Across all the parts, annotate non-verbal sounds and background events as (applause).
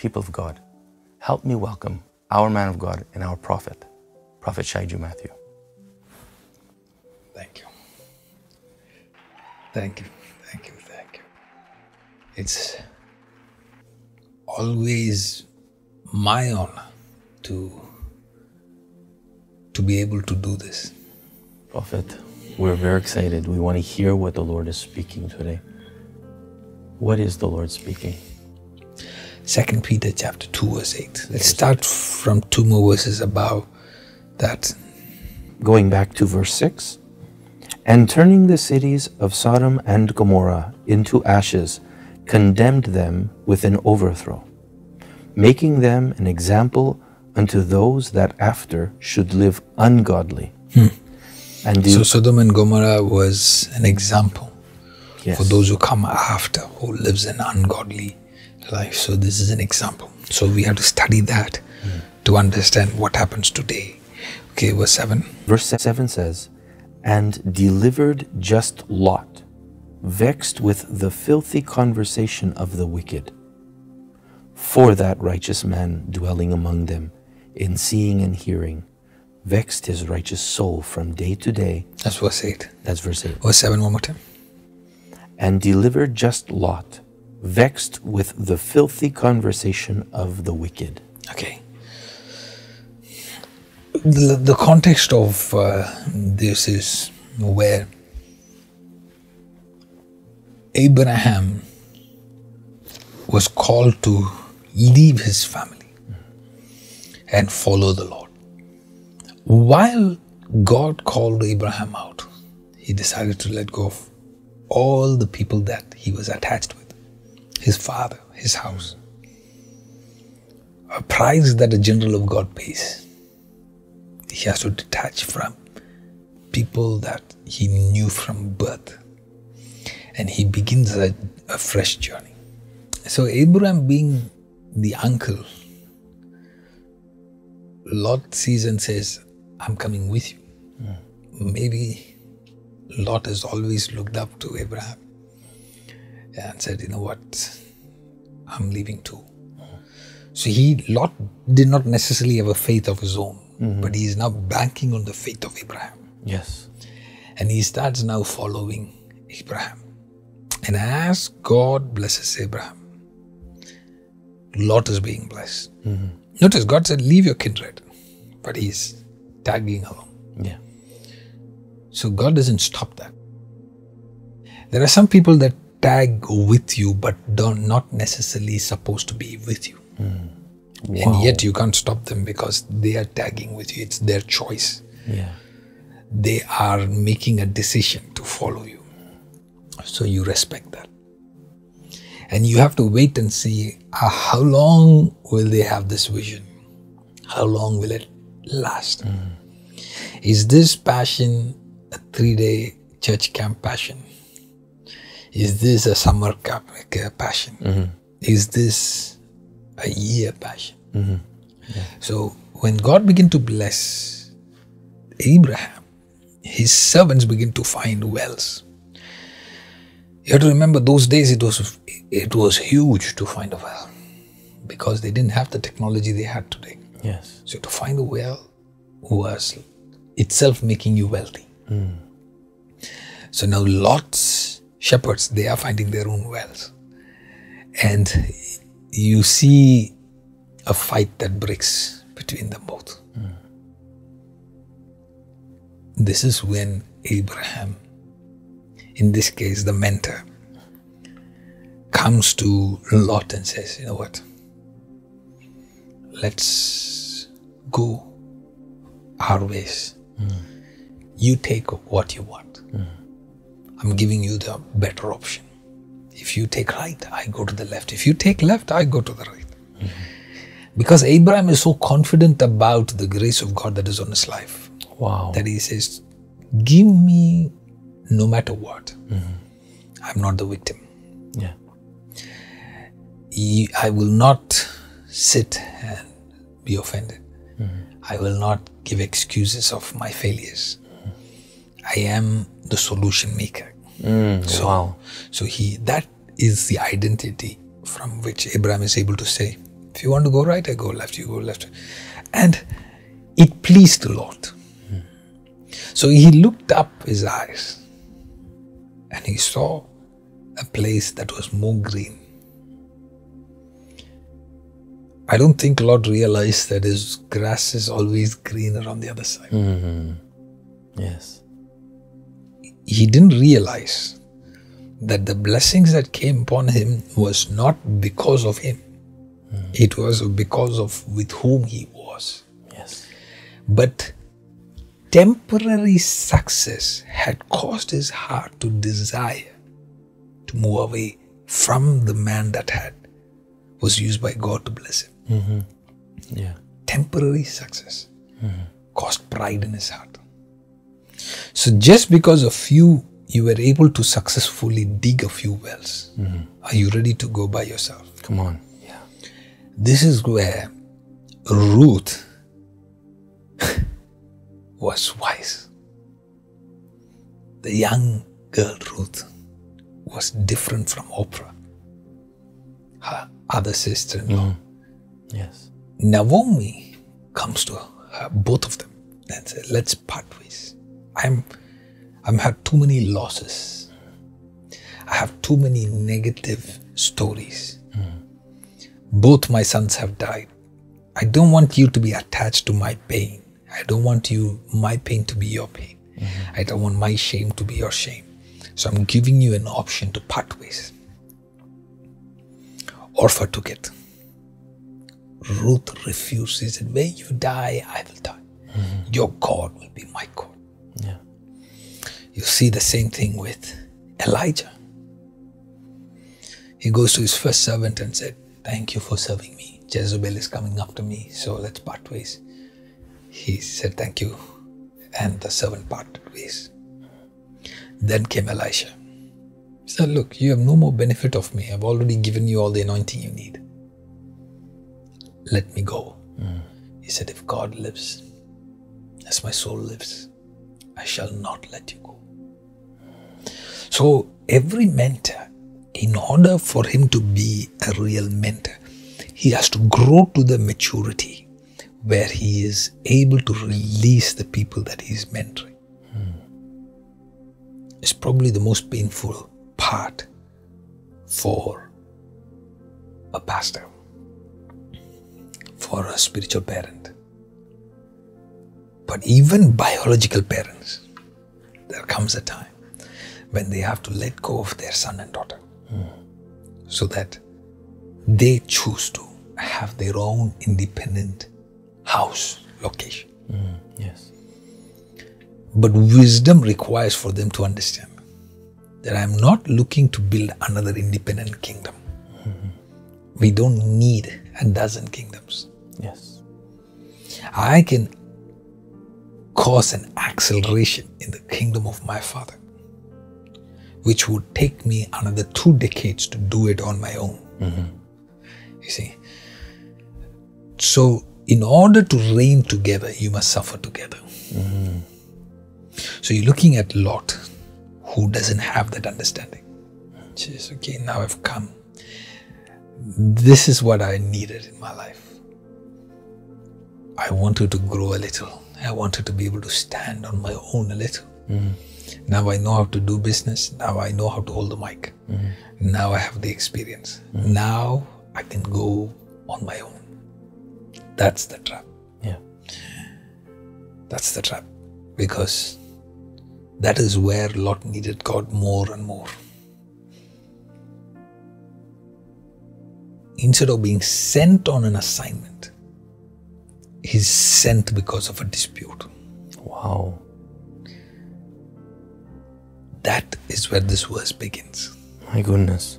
people of God, help me welcome our man of God and our prophet, Prophet Shyju Mathew. Thank you. Thank you. Thank you. Thank you. It's always my honor to to be able to do this. Prophet, we're very excited. We want to hear what the Lord is speaking today. What is the Lord speaking? Second Peter chapter 2 verse 8. Let's start from two more verses above that. Going back to verse 6 and turning the cities of Sodom and Gomorrah into ashes, condemned them with an overthrow, making them an example unto those that after should live ungodly. Hmm. And So Sodom and Gomorrah was an example yes. for those who come after, who lives an ungodly life. So this is an example. So we have to study that to understand what happens today. Okay, verse 7. Verse 7 says, And delivered just Lot, vexed with the filthy conversation of the wicked. For that righteous man dwelling among them, in seeing and hearing, vexed his righteous soul from day to day. That's verse 8. That's verse 8. Verse 7 one more time. And delivered just Lot, vexed with the filthy conversation of the wicked. Okay. The, the context of uh, this is where Abraham was called to leave his family and follow the Lord. While God called Abraham out, he decided to let go of all the people that he was attached with his father, his house. A price that a general of God pays. He has to detach from people that he knew from birth. And he begins a, a fresh journey. So, Abraham being the uncle, Lot sees and says, I'm coming with you. Hmm. Maybe Lot has always looked up to Abraham and said, You know what? I'm leaving too. So he, Lot, did not necessarily have a faith of his own, mm-hmm. but he is now banking on the faith of Abraham. Yes. And he starts now following Abraham. And as God blesses Abraham, Lot is being blessed. Mm-hmm. Notice God said, Leave your kindred, but he's tagging along. Yeah. So God doesn't stop that. There are some people that tag with you but don't not necessarily supposed to be with you. And yet you can't stop them because they are tagging with you. It's their choice. Yeah. They are making a decision to follow you. So you respect that. And you have to wait and see uh, how long will they have this vision? How long will it last? Is this passion a three day church camp passion? Is this a summer camp uh, passion? Is this a year passion? So when God began to bless Abraham, his servants begin to find wells. You have to remember those days it was it was huge to find a well because they didn't have the technology they had today. Yes. So to find a well was itself making you wealthy. So now Lot's shepherds, they are finding their own wells. And you see a fight that breaks between them both. This is when Abraham, in this case the mentor, comes to Lot and says, You know what? Let's go our ways. You take what you want. I'm giving you the better option. If you take right, I go to the left. If you take left, I go to the right. Mm-hmm. Because Abraham is so confident about the grace of God that is on his life Wow. that he says, Give me no matter what. Mm-hmm. I'm not the victim. yeah. I will not sit and be offended. Mm-hmm. I will not give excuses of my failures. I am the solution maker. Hmm, so, wow. so he that is the identity from which Abraham is able to say, If you want to go right, I go left, you go left. And it pleased the Lot. So he looked up his eyes and he saw a place that was more green. I don't think Lord realized that his grass is always greener on the other side. Mm-hmm. Yes. He didn't realize that the blessings that came upon him was not because of him. Hmm. It was because of with whom he was. Yes. But temporary success had caused his heart to desire to move away from the man that had was used by God to bless him. Mm-hmm. Yeah. Temporary success mm-hmm. caused pride in his heart. So just because of you you were able to successfully dig a few wells, mm-hmm. are you ready to go by yourself? Come on. Yeah. This is where Ruth (laughs) was wise. The young girl Ruth was different from Orpah, her other sister in law. Mm-hmm. Yes. Naomi comes to her, both of them and says, Let's part ways. I'm I'm had too many losses. I have too many negative stories. Both my sons have died. I don't want you to be attached to my pain. I don't want you my pain to be your pain. I don't want my shame to be your shame. So I'm giving you an option to part ways. Orpah took it. Ruth refuses and Where you die, I will die. Your God will be my God. Yeah. You see the same thing with Elijah. He goes to his first servant and said, Thank you for serving me. Jezebel is coming after me, so let's part ways. He said, Thank you. And the servant parted ways. Then came Elisha. He said, Look, you have no more benefit of me. I've already given you all the anointing you need. Let me go. Hmm. He said, If God lives, as my soul lives, I shall not let you go. So, every mentor, in order for him to be a real mentor, he has to grow to the maturity where he is able to release the people that he is mentoring. Hmm. It's probably the most painful part for a pastor, for a spiritual parent. But even biological parents, there comes a time when they have to let go of their son and daughter hmm. so that they choose to have their own independent house location. Hmm. Yes. But wisdom requires for them to understand that I'm not looking to build another independent kingdom. Hmm. We don't need a dozen kingdoms. Yes. I can cause an acceleration in the kingdom of my father, which would take me another two decades to do it on my own. Mm-hmm. You see? So, in order to reign together, you must suffer together. Mm-hmm. So, you're looking at Lot, who doesn't have that understanding. Says, okay, now I've come. This is what I needed in my life. I wanted to grow a little. I wanted to be able to stand on my own a little. Now I know how to do business. Now I know how to hold the mic. Now I have the experience. Now I can go on my own. That's the trap. Yeah. That's the trap. Because that is where Lot needed God more and more. Instead of being sent on an assignment, he's sent because of a dispute. Wow. That is where this verse begins. My goodness.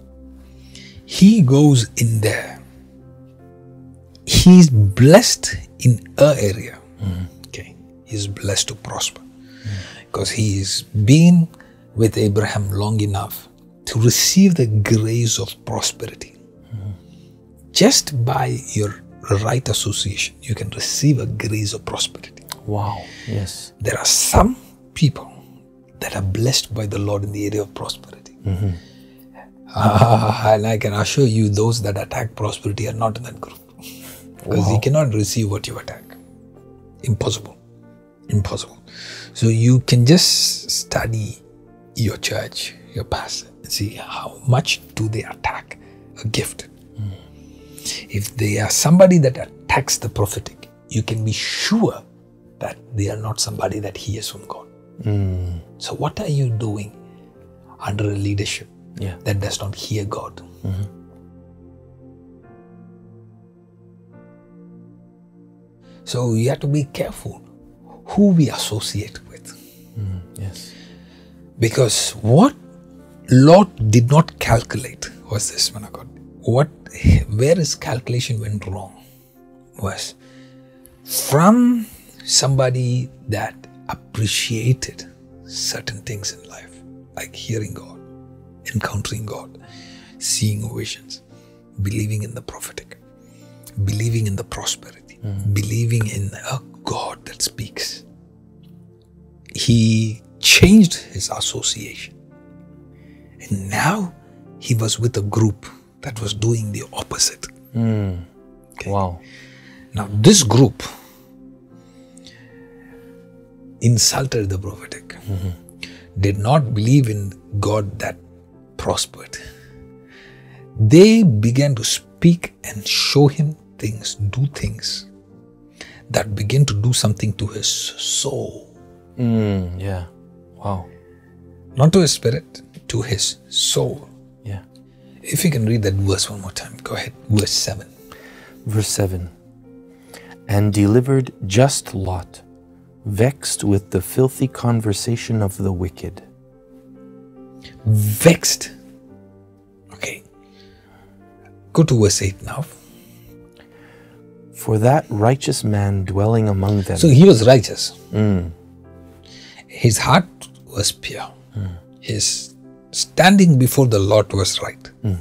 He goes in there. He's blessed in a area. Mm. Okay. He's blessed to prosper. Because he's been with Abraham long enough to receive the grace of prosperity. Mm. Just by your right association, you can receive a grace of prosperity. Wow. Yes. There are some people that are blessed by the Lord in the area of prosperity. Ah, and I can assure you, those that attack prosperity are not in that group. (laughs) because he cannot receive what you attack. Impossible. Impossible. So you can just study your church, your pastor, and see how much do they attack a gift. If they are somebody that attacks the prophetic, you can be sure that they are not somebody that hears from God. Hmm. So what are you doing under a leadership Yeah. that does not hear God? Mm-hmm. So you have to be careful who we associate with. Mm, yes. Because what Lot did not calculate was this, man of God. What, where his calculation went wrong was from somebody that appreciated certain things in life, like hearing God, encountering God, seeing visions, believing in the prophetic, believing in the prosperity, hmm. believing in a God that speaks. He changed his association. And now he was with a group that was doing the opposite. Wow. Now, this group insulted the prophetic, did not believe in God that prospered. They began to speak and show him things, do things that begin to do something to his soul, Mm, yeah. Wow. not to his spirit, to his soul. If you can read that verse one more time, go ahead. Verse 7. Verse 7 And delivered just Lot, vexed with the filthy conversation of the wicked. Vexed. Okay. Go to verse 8 now. For that righteous man dwelling among them. So he was righteous. Hmm. His heart was pure. Hmm. His standing before the Lord was right. Hmm.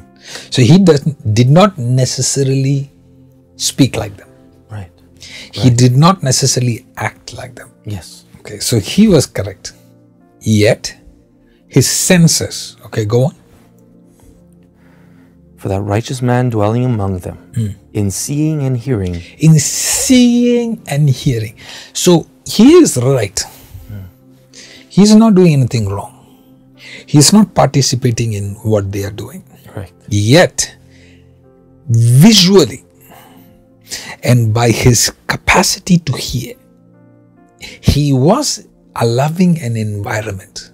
So he does, did not necessarily speak like them. right. He did not necessarily act like them. Yes. Okay, so he was correct. Yet, his senses, okay, go on. For that righteous man dwelling among them, hmm. in seeing and hearing, in seeing and hearing. So he is right. Hmm. He's not doing anything wrong. He's not participating in what they are doing. right. Yet, visually and by his capacity to hear, he was allowing an environment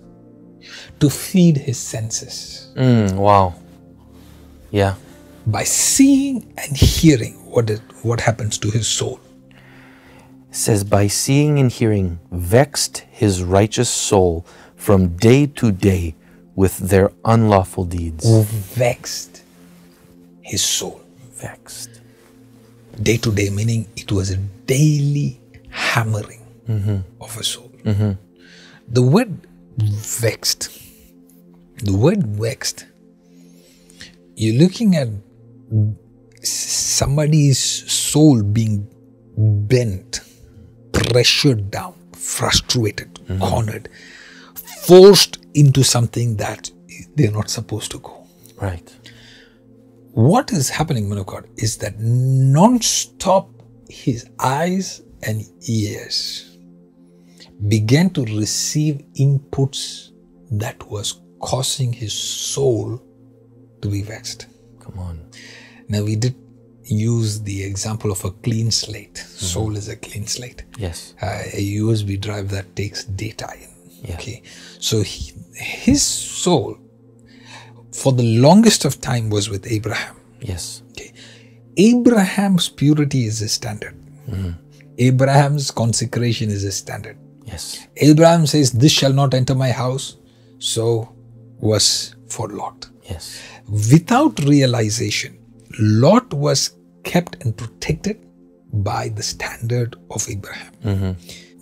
to feed his senses Mm, wow. Yeah. by seeing and hearing what, it, what happens to his soul. says, By seeing and hearing, vexed his righteous soul from day to day with their unlawful deeds. Who vexed his soul Vexed. day to day, meaning it was a daily hammering mm-hmm. of a soul. Mm-hmm. The word vexed, the word vexed, you're looking at somebody's soul being bent, pressured down, frustrated, mm-hmm. cornered, forced into something that they're not supposed to go. Right. what is happening, man of is that non-stop his eyes and ears began to receive inputs that was causing his soul to be vexed. Come on. Now we did use the example of a clean slate. Soul is a clean slate. Yes. Uh, a USB drive that takes data in. Yeah. Okay, so he, his soul, for the longest of time, was with Abraham. Yes. Okay. Abraham's purity is a standard. Mm-hmm. Abraham's consecration is a standard. Yes. Abraham says, This shall not enter my house. So was for Lot. Yes. Without realization, Lot was kept and protected by the standard of Abraham. Mm-hmm.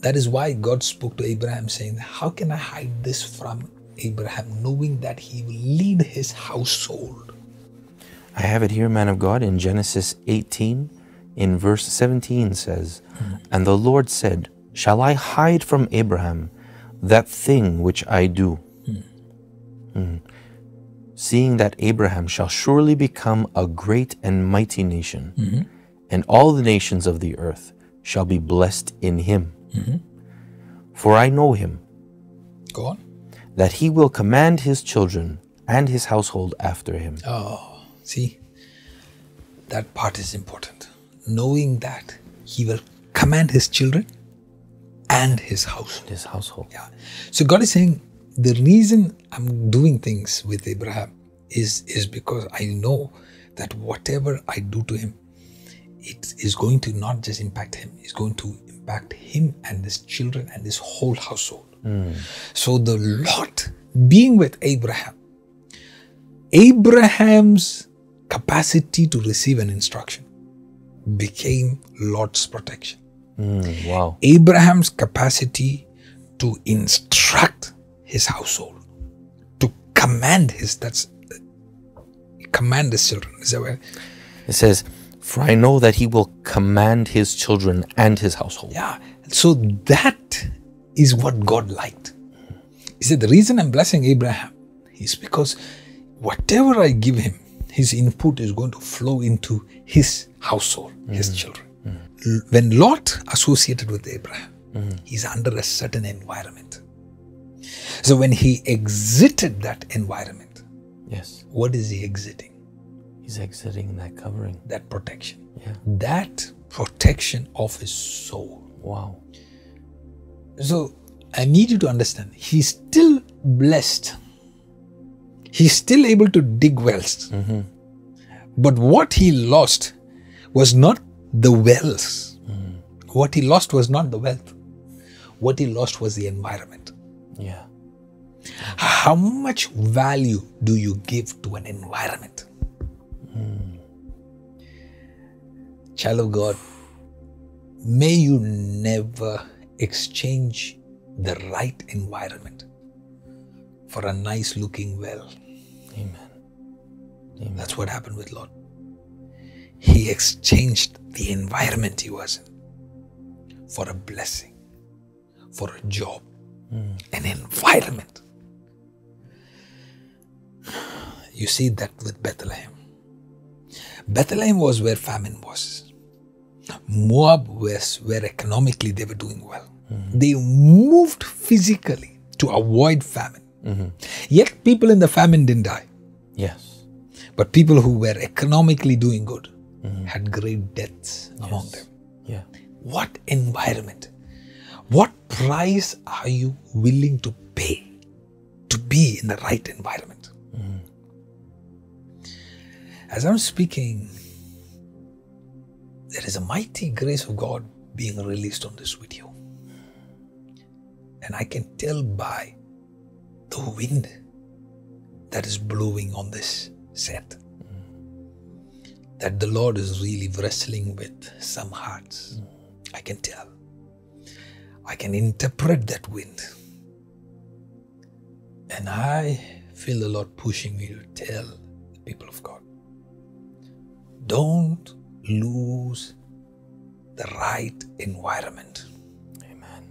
That is why God spoke to Abraham, saying, How can I hide this from Abraham, knowing that he will lead his household? I have it here, man of God, in Genesis 18, in verse 17 says, And the Lord said, Shall I hide from Abraham that thing which I do? Mm. Seeing that Abraham shall surely become a great and mighty nation, and all the nations of the earth shall be blessed in him. For I know him, Go on. that he will command his children and his household after him. Oh, see, that part is important. Knowing that he will command his children and his house. His household. Yeah. So God is saying the reason I'm doing things with Abraham is is because I know that whatever I do to him, it is going to not just impact him, it's going to impact him and his children and his whole household. So the Lot being with Abraham, Abraham's capacity to receive an instruction became Lot's protection. Mm, wow. Abraham's capacity to instruct his household, to command his that's command his children. Is that right? It says, For I know that he will command his children and his household. Yeah. So that is what God liked. He said, The reason I'm blessing Abraham is because whatever I give him, his input is going to flow into his household, his mm-hmm. children. L- When Lot associated with Abraham, mm-hmm. he's under a certain environment. So when he exited that environment, Yes. what is he exiting? He's exiting that covering. That protection. Yeah. That protection of his soul. Wow. So I need you to understand, he's still blessed. He's still able to dig wells. Mm-hmm. But what he lost was not the wells. Mm-hmm. What he lost was not the wealth. What he lost was the environment. Yeah. How much value do you give to an environment? Child of God, may you never exchange the right environment for a nice looking well. Amen. Amen. That's what happened with Lot. He exchanged the environment he was in for a blessing, for a job, hmm. an environment. You see that with Bethlehem. Bethlehem was where famine was. Moab was where economically they were doing well. Mm-hmm. They moved physically to avoid famine. Mm-hmm. Yet people in the famine didn't die. Yes. But people who were economically doing good mm-hmm. had great deaths among them. Yeah. What environment? What price are you willing to pay to be in the right environment? As I'm speaking, there is a mighty grace of God being released on this video. And I can tell by the wind that is blowing on this set that the Lord is really wrestling with some hearts. I can tell. I can interpret that wind. And I feel the Lord pushing me to tell the people of God don't lose the right environment Amen.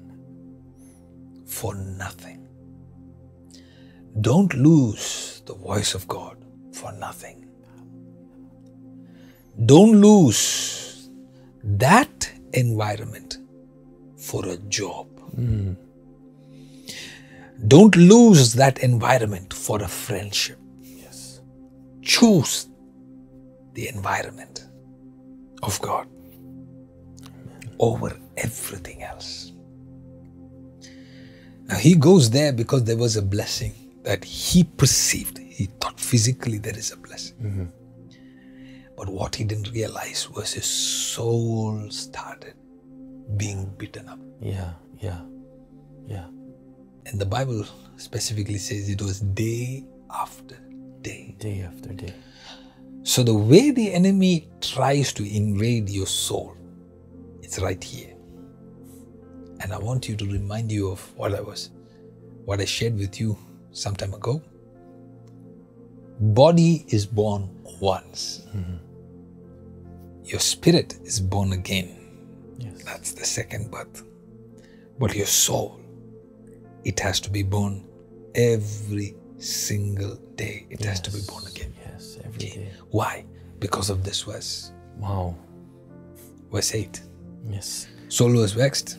for nothing. Don't lose the voice of God for nothing. Don't lose that environment for a job. Hmm. Don't lose that environment for a friendship. Yes. Choose the environment of God over everything else. Now he goes there because there was a blessing that he perceived. He thought physically there is a blessing. Mm-hmm. But what he didn't realize was his soul started being beaten up. Yeah. Yeah. Yeah. And the Bible specifically says it was day after day. Day after day. So the way the enemy tries to invade your soul, it's right here. And I want you to remind you of what I was, what I shared with you some time ago. Body is born once. Your spirit is born again. Yes. That's the second birth. But your soul, it has to be born every single day. It has to be born again. Yes. Every day. Why? Because of this verse. Wow. Verse 8. Yes. Saul was vexed.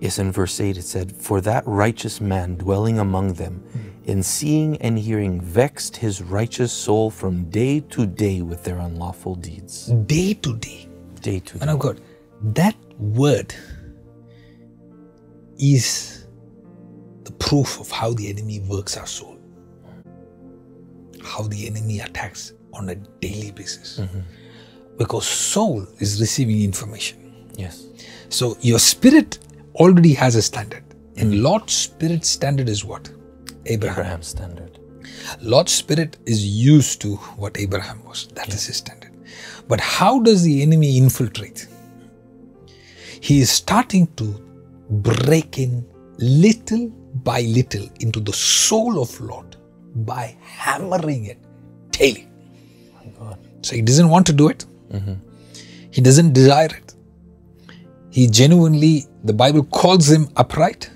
Yes, in verse 8 it said, For that righteous man dwelling among them, hmm. in seeing and hearing, vexed his righteous soul from day to day with their unlawful deeds. Day to day. Day to day. of God, that word is the proof of how the enemy works our soul. How the enemy attacks on a daily basis. Mm-hmm. Because soul is receiving information. Yes. So your spirit already has a standard. And mm-hmm. Lot's spirit standard is what? Abraham. Abraham's standard. Lot's spirit is used to what Abraham was. That is his standard. But how does the enemy infiltrate? He is starting to break in little by little into the soul of Lord by hammering it daily. God. So he doesn't want to do it. He doesn't desire it. He genuinely, the Bible calls him upright,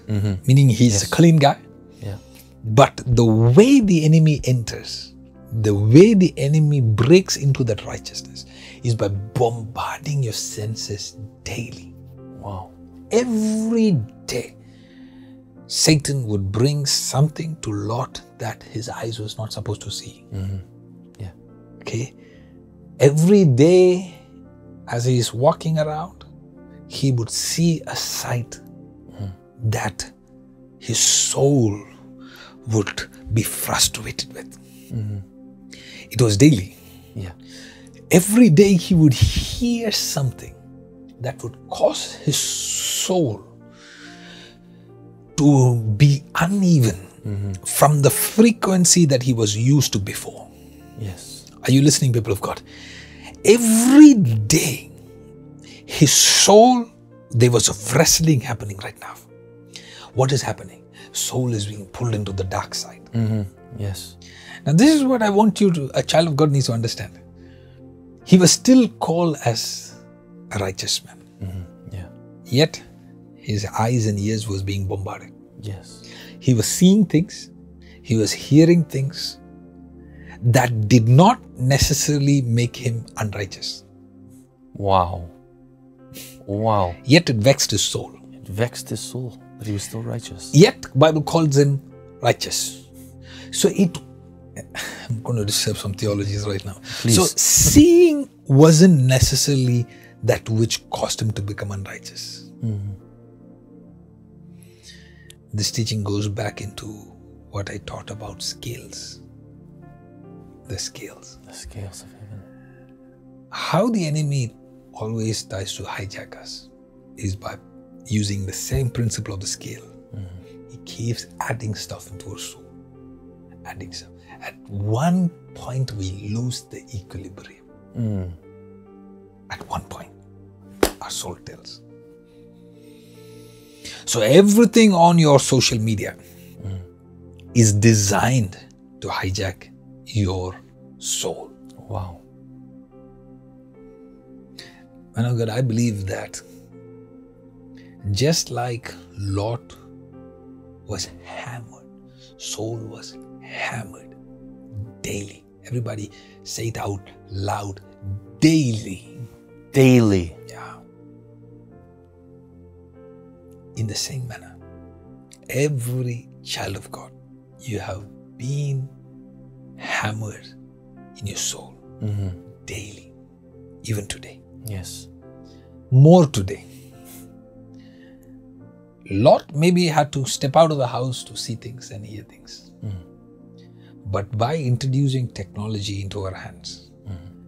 meaning he's a clean guy. Yeah. But the way the enemy enters, the way the enemy breaks into that righteousness is by bombarding your senses daily. Wow. Every day, Satan would bring something to Lot that his eyes was not supposed to see. Mm-hmm. Yeah. Okay. Every day, as he is walking around, he would see a sight mm-hmm. that his soul would be frustrated with. Mm-hmm. It was daily. Yeah. Every day he would hear something that would cause his soul to be uneven from the frequency that he was used to before. Yes. Are you listening, people of God? Every day, his soul, there was a wrestling happening right now. What is happening? Soul is being pulled into the dark side. Mm-hmm. Yes. Now, this is what I want you to, a child of God needs to understand. He was still called as a righteous man, Yeah. yet his eyes and ears was being bombarded. Yes. He was seeing things, he was hearing things that did not necessarily make him unrighteous. Wow. Wow. Yet it vexed his soul. It vexed his soul, but he was still righteous. Yet Bible calls him righteous. So it I'm going to disturb some theologies right now. Please. So seeing wasn't necessarily that which caused him to become unrighteous. Mm-hmm. This teaching goes back into what I taught about scales. The scales. The scales of heaven. How the enemy always tries to hijack us is by using the same principle of the scale. He keeps adding stuff into our soul. Adding stuff. At one point, we lose the equilibrium. Mm. At one point, our soul tells. So, everything on your social media is designed to hijack your soul. Wow. Man of God, I believe that just like Lot was hammered, soul was hammered daily. Everybody say it out loud daily. Daily. In the same manner, every child of God, you have been hammered in your soul Mm-hmm. daily, even today. Yes. more today. Lot maybe had to step out of the house to see things and hear things. But by introducing technology into our hands,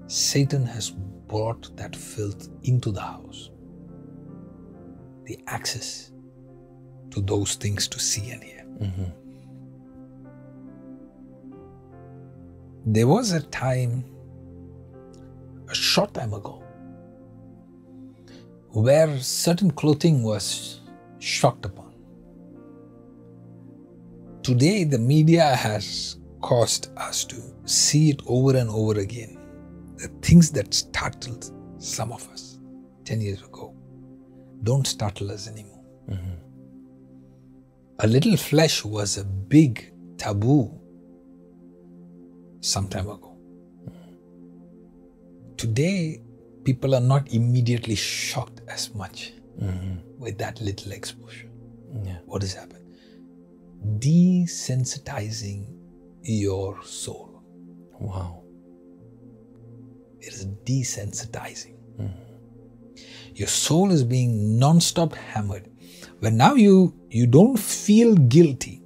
Satan has brought that filth into the house. The access to those things to see and hear. Mm-hmm. There was a time, a short time ago, where certain clothing was shocked upon. Today, the media has caused us to see it over and over again. The things that startled some of us 10 years ago don't startle us anymore. Mm-hmm. A little flesh was a big taboo some time ago. Today, people are not immediately shocked as much mm-hmm. with that little exposure. Yeah. What has happened? Desensitizing your soul. Wow. It is desensitizing. Mm-hmm. Your soul is being non-stop hammered. When now you you don't feel guilty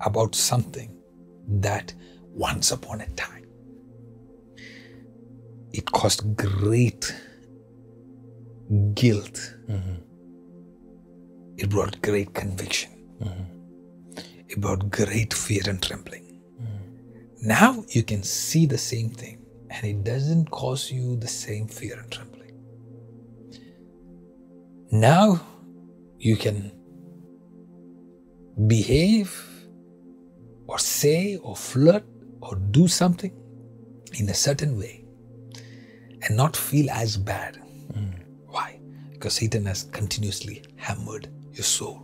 about something that once upon a time it caused great guilt. It brought great conviction. It brought great fear and trembling. Now you can see the same thing and it doesn't cause you the same fear and trembling. Now you can behave or say or flirt or do something in a certain way and not feel as bad. Hmm. Why? Because Satan has continuously hammered your soul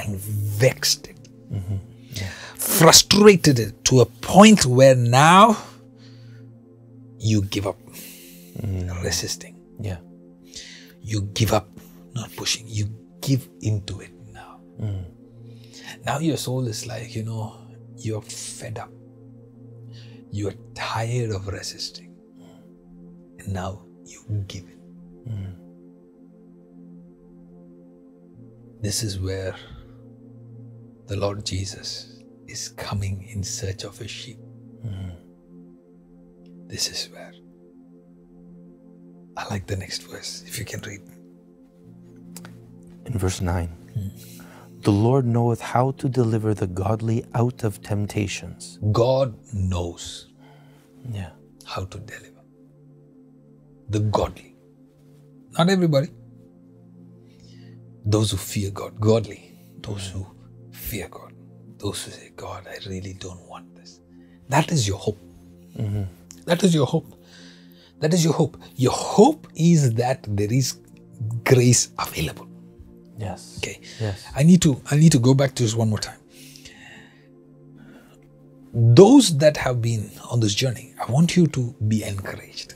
and vexed it, mm-hmm. frustrated it to a point where now you give up mm. resisting. Yeah. You give up not pushing, you give into it now. Mm. Now your soul is like, you know, you're fed up. You're tired of resisting. And now you give it. This is where the Lord Jesus is coming in search of his sheep. This is where. I like the next verse, if you can read. In verse 9, hmm. The Lord knoweth how to deliver the godly out of temptations. God knows Yeah. how to deliver the godly. Not everybody. Those who fear God, godly. Those who fear God. Those who say, God, I really don't want this. That is your hope. Mm-hmm. That is your hope. That is your hope. Your hope is that there is grace available. Yes. Okay. Yes. I need to I need to go back to this one more time. Those that have been on this journey, I want you to be encouraged.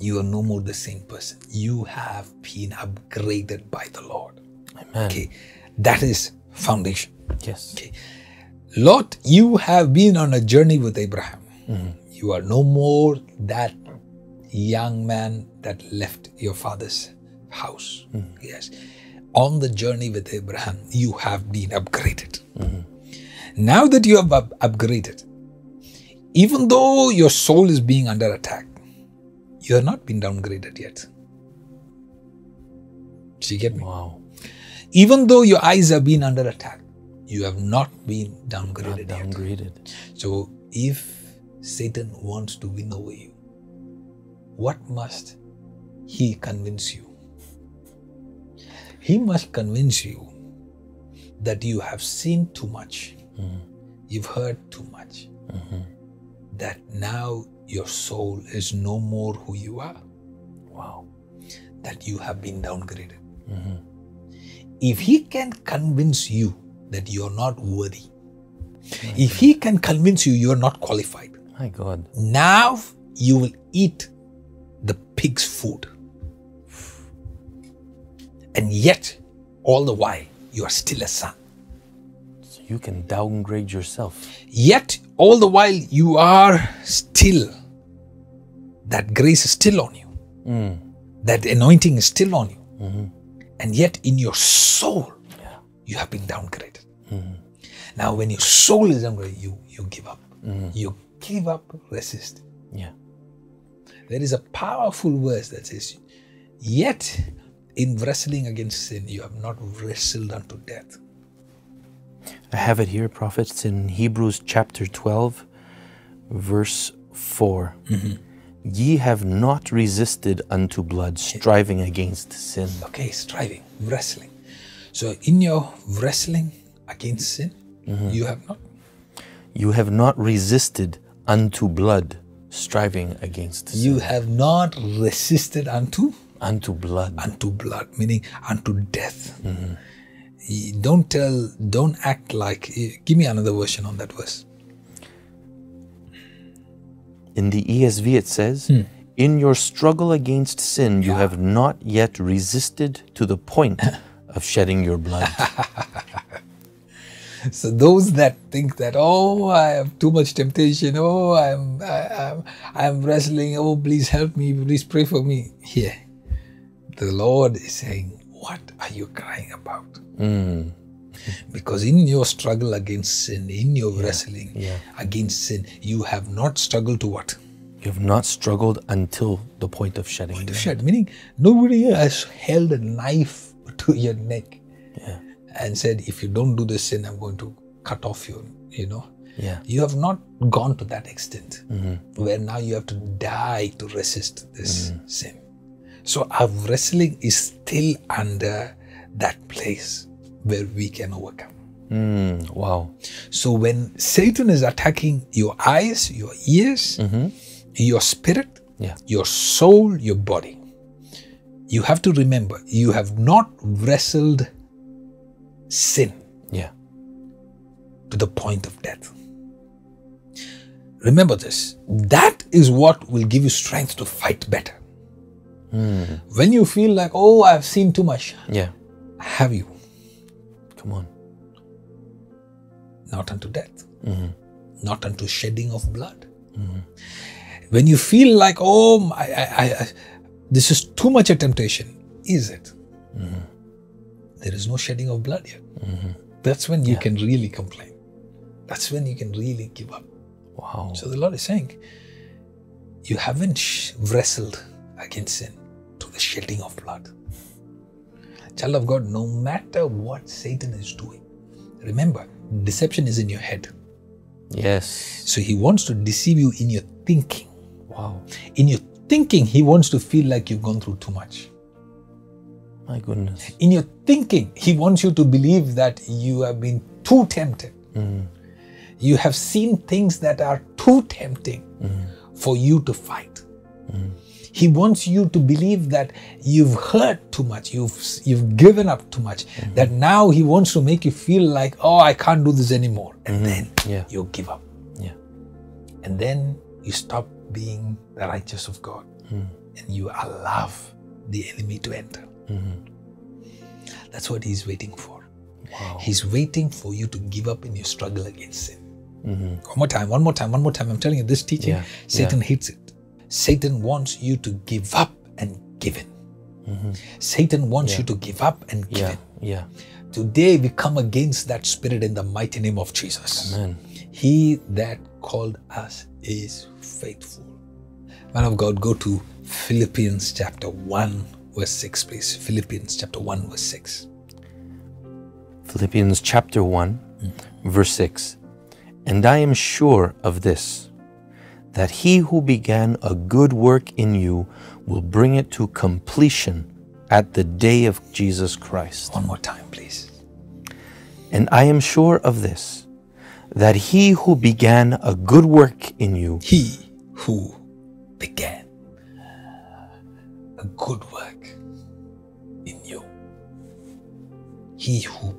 You are no more the same person. You have been upgraded by the Lord. Amen. Okay. That is foundation. Yes. Okay. Lot, you have been on a journey with Abraham. Mm-hmm. You are no more that young man that left your father's house. Mm-hmm. Yes. On the journey with Abraham, you have been upgraded. Now that you have up- upgraded, even though your soul is being under attack, you have not been downgraded yet. Do you get me? Wow. Even though your eyes have been under attack, you have not been Not downgraded yet. downgraded. So if Satan wants to win over you, what must he convince you? He must convince you that you have seen too much, you've heard too much, that now your soul is no more who you are, Wow. that you have been downgraded. If he can convince you that you're not worthy, if he can convince you you're not qualified, My God. now you will eat the pig's food. And yet, all the while, you are still a son. So you can downgrade yourself. Yet, all the while, you are still, that grace is still on you. Hmm. That anointing is still on you. Mm-hmm. And yet, in your soul, Yeah. you have been downgraded. Mm-hmm. Now, when your soul is downgraded, you, you give up. Mm-hmm. You give up, resist. Yeah. There is a powerful verse that says, Yet in wrestling against sin, you have not wrestled unto death. I have it here, prophets, in Hebrews chapter 12, verse 4. Mm-hmm. Ye have not resisted unto blood, striving against sin. Okay, striving, wrestling. So in your wrestling against sin, mm-hmm. you have not. You have not resisted unto blood, striving against sin. You have not resisted unto unto blood. unto blood, meaning unto death. Y- Don't tell, don't act like. eh, Give me another version on that verse. In the ESV, it says, In your struggle against sin, you have not yet resisted to the point (laughs) of shedding your blood. (laughs) So those that think that oh I have too much temptation, oh I'm I, I'm I'm wrestling, oh please help me, please pray for me. Here, the Lord is saying, what are you crying about? Hmm. Because in your struggle against sin, in your wrestling yeah. against sin, you have not struggled to what? You have not struggled until the point of shedding To blood. shed. Meaning nobody has held a knife (laughs) to your neck Yeah. and said, if you don't do this sin, I'm going to cut off your, you know. Yeah. You have not gone to that extent mm-hmm. where now you have to die to resist this mm-hmm. sin. So our wrestling is still under that place where we can overcome. Mm, wow. So when Satan is attacking your eyes, your ears, your spirit, Yeah. your soul, your body, you have to remember you have not wrestled sin Yeah. to the point of death. Remember this. That is what will give you strength to fight better. Hmm. When you feel like, oh, I've seen too much, Yeah. have you? Come on. Not unto death, mm-hmm. not unto shedding of blood. Mm-hmm. When you feel like, oh, I, I, I, this is too much a temptation, is it? Mm-hmm. There is no shedding of blood yet. That's when you can really complain. That's when you can really give up. Wow. So the Lord is saying, you haven't wrestled against sin the shedding of blood. Child of God, no matter what Satan is doing, remember, deception is in your head. Yes. So he wants to deceive you in your thinking. Wow. In your thinking, he wants to feel like you've gone through too much. My goodness. In your thinking, he wants you to believe that you have been too tempted. Mm. You have seen things that are too tempting mm. for you to fight. Mm. He wants you to believe that you've hurt too much, you've you've given up too much. Mm-hmm. That now he wants to make you feel like, oh, I can't do this anymore, and mm-hmm. then Yeah. you give up, Yeah. and then you stop being the righteous of God, mm. and you allow the enemy to enter. Mm-hmm. That's what he's waiting for. Wow. He's waiting for you to give up in your struggle against sin. One more time, one more time, one more time. I'm telling you, this teaching, Yeah, Satan hates it. Satan wants you to give up and give in. Mm-hmm. Satan wants you to give up and give Yeah. in. Yeah. Today we come against that spirit in the mighty name of Jesus. Amen. He that called us is faithful. Man of God, go to Philippians chapter 1, verse 6, please. Philippians chapter 1, verse 6. Philippians chapter 1, mm. verse 6. And I am sure of this, that he who began a good work in you will bring it to completion at the day of Jesus Christ. One more time, please. And I am sure of this, that he who began a good work in you He who began a good work in you. He who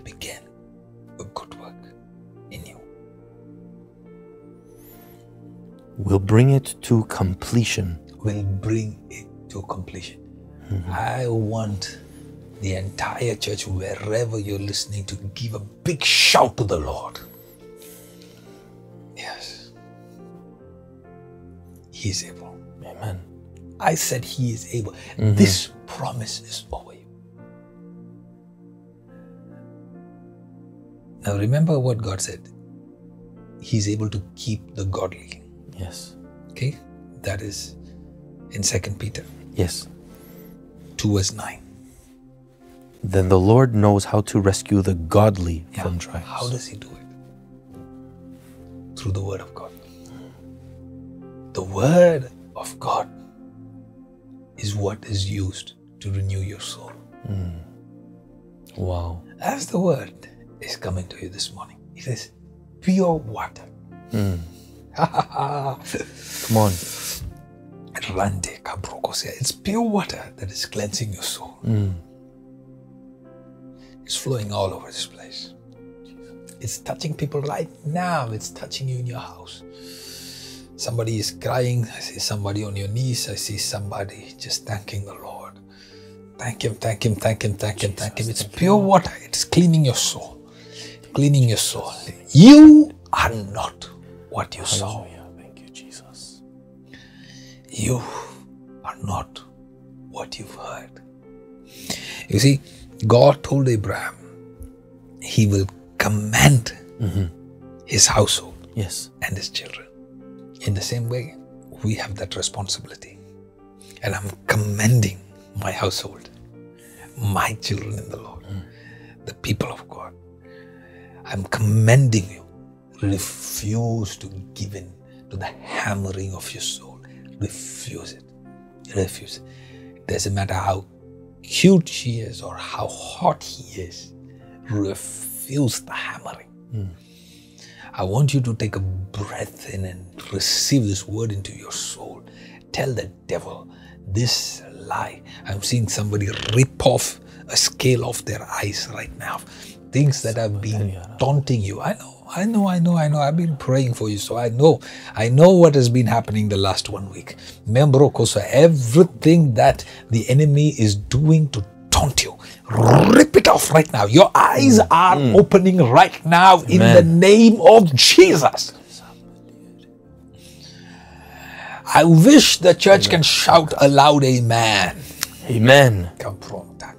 will bring it to completion. will bring it to completion. Mm-hmm. I want the entire church, wherever you're listening, to give a big shout to the Lord. Yes. He is able. Amen. I said He is able. Mm-hmm. This promise is over you. Now remember what God said. He's able to keep the godly. Yes. Okay? That is in Second Peter Yes. 2 verse 9. Then the Lord knows how to rescue the godly Yeah. from trials. How does he do it? Through the word of God. The word of God is what is used to renew your soul. Hmm. wow. As the word is coming to you this morning, it is pure water. Hmm. (laughs) Come on. Rande kabrokosia. It's pure water that is cleansing your soul. Mm. It's flowing all over this place. It's touching people right now. It's touching you in your house. Somebody is crying. I see somebody on your knees. I see somebody just thanking the Lord. Thank Him, thank Him, thank Him, thank Him, thank Him. It's pure water. It's cleaning your soul. Cleaning your soul. You are not what you saw. Thank you, Jesus. You are not what you've heard. You see, God told Abraham he will command mm-hmm. his household Yes. and his children. In the same way, we have that responsibility. And I'm commending my household, my children in the Lord, mm. the people of God. I'm commending you. Refuse to give in to the hammering of your soul. Refuse it. Refuse. It doesn't matter how cute she is or how hot he is. Refuse the hammering. Hmm. I want you to take a breath in and receive this word into your soul. Tell the devil this lie. I'm seeing somebody rip off a scale off their eyes right now. Things that have been taunting you. I know, I know, I know, I know. I've been praying for you, so I know. I know what has been happening the last one week. Membro Kosa, everything that the enemy is doing to taunt you, rip it off right now. Your eyes mm. are mm. opening right now in the name of Jesus. I wish the church can shout aloud, Amen. Amen. Kampronta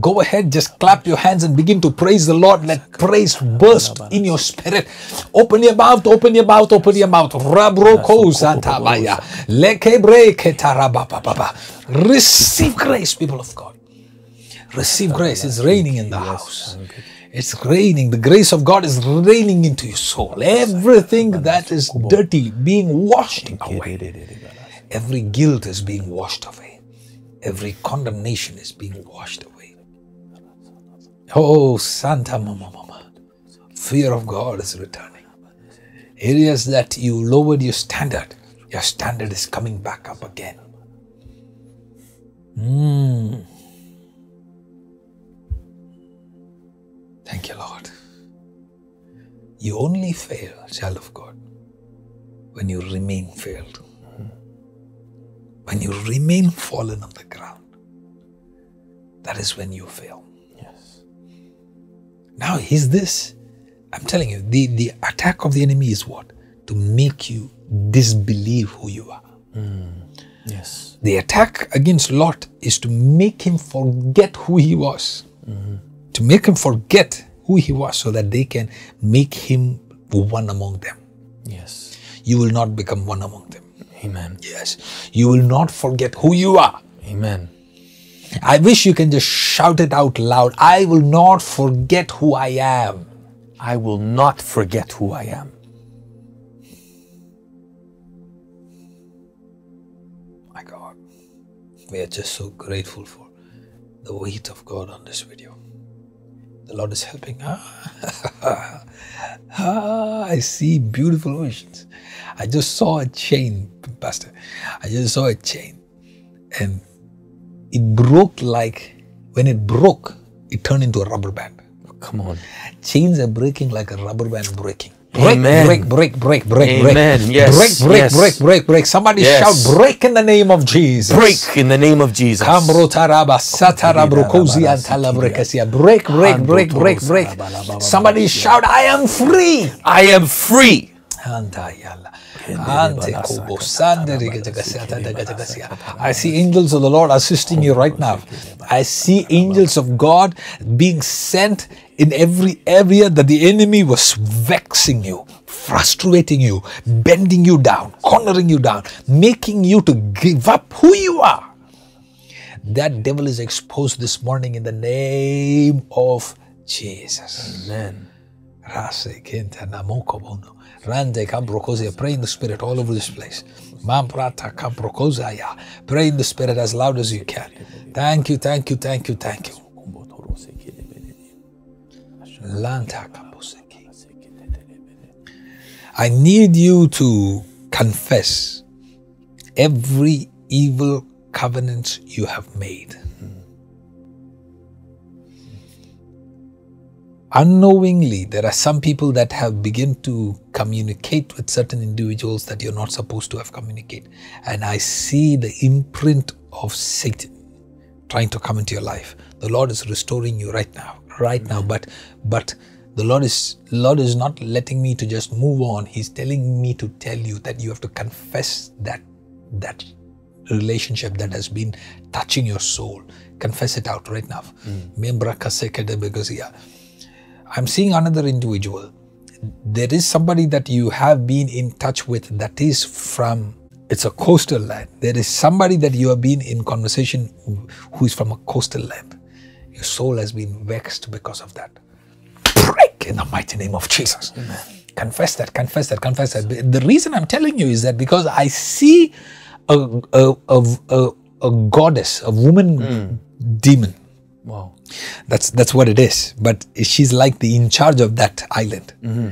Go ahead, just clap your hands and begin to praise the Lord. Let praise burst in your spirit. Open your mouth, open your mouth, open your mouth. Receive grace, people of God. Receive grace. It's raining in the house. It's raining. The grace of God is raining into your soul. Everything that is dirty being washed away. Every guilt is being washed away. Every condemnation is being washed away. Oh, Santa Mama Mama. Fear of God is returning. Areas that you lowered your standard, your standard is coming back up again. Mm. Thank you, Lord. You only fail, child of God, when you remain failed. When you remain fallen on the ground, that is when you fail. Yes. Now, is this, I'm telling you, the, the attack of the enemy is what? To make you disbelieve who you are. Hmm. Yes. The attack against Lot is to make him forget who he was. Mm-hmm. To make him forget who he was so that they can make him one among them. Yes. You will not become one among them. Amen. Yes. You will not forget who you are. Amen. I wish you can just shout it out loud. I will not forget who I am. I will not forget who I am. My God. We are just so grateful for the weight of God on this video. The Lord is helping. Ah, (laughs) ah, I see beautiful visions. I just saw a chain, Pastor. I just saw a chain. And it broke like, when it broke, it turned into a rubber band. Come on. Chains are breaking like a rubber band breaking. Break, Amen. break, break, break, break, Amen. break. Yes, Break, break, yes. break, break, break. Somebody Yes. shout, break in the name of Jesus. Break in the name of Jesus. Kambro taraba satara brokozi antala brekesia. Break, break, break, break, break. Somebody shout, I am free. I am free. Antayala. Ante kobo sande rigetegasiata degetegasia. I see angels of the Lord assisting you right now. I see angels of God being sent in every area that the enemy was vexing you, frustrating you, bending you down, cornering you down, making you to give up who you are. That devil is exposed this morning in the name of Jesus. Amen. Rase kenta namoko bono. Rande kabrokozia. Pray in the spirit all over this place. Mamprata kabrokozaya. Pray in the spirit as loud as you can. Thank you, thank you, thank you, thank you. I need you to confess every evil covenant you have made. Unknowingly there are some people that have begun to communicate with certain individuals that you're not supposed to have communicated and i see the imprint of satan trying to come into your life. The lord is restoring you right now right now. But but the lord is lord is not letting me to just move on. He's telling me to tell you that you have to confess that that relationship that has been touching your soul. Confess it out right now. Mm. I'm seeing another individual. There is somebody that you have been in touch with that is from it's a coastal land. There is somebody that you have been in conversation who is from a coastal land. Your soul has been vexed because of that. Break in the mighty name of Jesus. Amen. Confess that, confess that, confess that. The reason I'm telling you is that because I see a, a, a, a, a goddess, a woman mm. demon. Wow. That's that's what it is. But she's like the in charge of that island. Mm-hmm.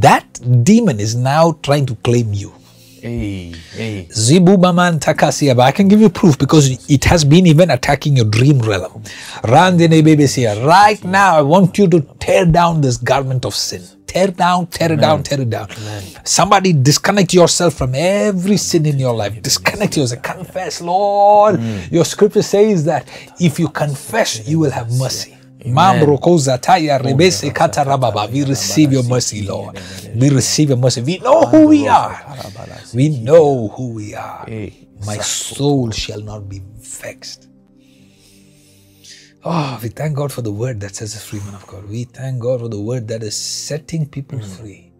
That demon is now trying to claim you. Hey, hey. Zibubaman Takasia. But I can give you proof because it has been even attacking your dream realm. Right now, I want you to tear down this garment of sin tear it down, tear it down, tear it down. Amen. Somebody disconnect yourself from every sin in your life. Disconnect yourself. Confess, Lord. Mm. Your scripture says that if you confess, you will have mercy. We receive your mercy, Lord. We receive your mercy. We know who we are. We know who we are. My soul shall not be vexed. Oh, we thank God for the word that says us free, man of God. We thank God for the word that is setting people mm. free.